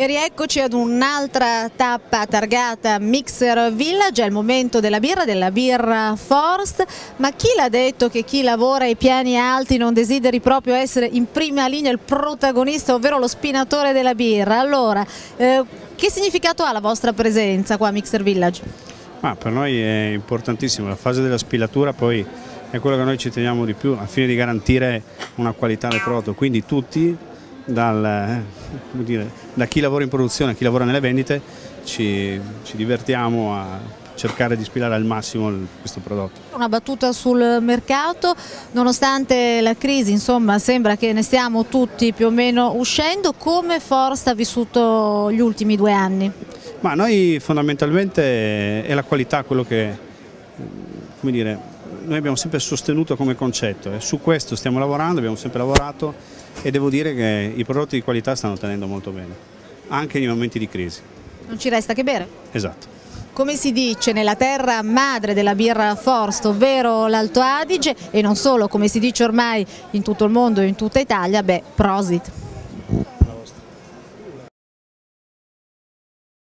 E rieccoci ad un'altra tappa targata Mixer Village, è il momento della birra, della birra Forst, ma chi l'ha detto che chi lavora ai piani alti non desideri proprio essere in prima linea il protagonista, ovvero lo spinatore della birra? Allora, eh, che significato ha la vostra presenza qua a Mixer Village? Ma per noi è importantissimo, la fase della spilatura poi è quello che noi ci teniamo di più, al fine di garantire una qualità del prodotto, quindi tutti dal, eh, dire, da chi lavora in produzione a chi lavora nelle vendite ci, ci divertiamo a cercare di spilare al massimo questo prodotto. Una battuta sul mercato, nonostante la crisi insomma sembra che ne stiamo tutti più o meno uscendo, come Forst ha vissuto gli ultimi due anni? Ma noi fondamentalmente è la qualità quello che, come dire, noi abbiamo sempre sostenuto come concetto e su questo stiamo lavorando, abbiamo sempre lavorato e devo dire che i prodotti di qualità stanno tenendo molto bene, anche nei momenti di crisi. Non ci resta che bere? Esatto. Come si dice nella terra madre della birra Forst, ovvero l'Alto Adige e non solo, come si dice ormai in tutto il mondo e in tutta Italia, beh, prosit.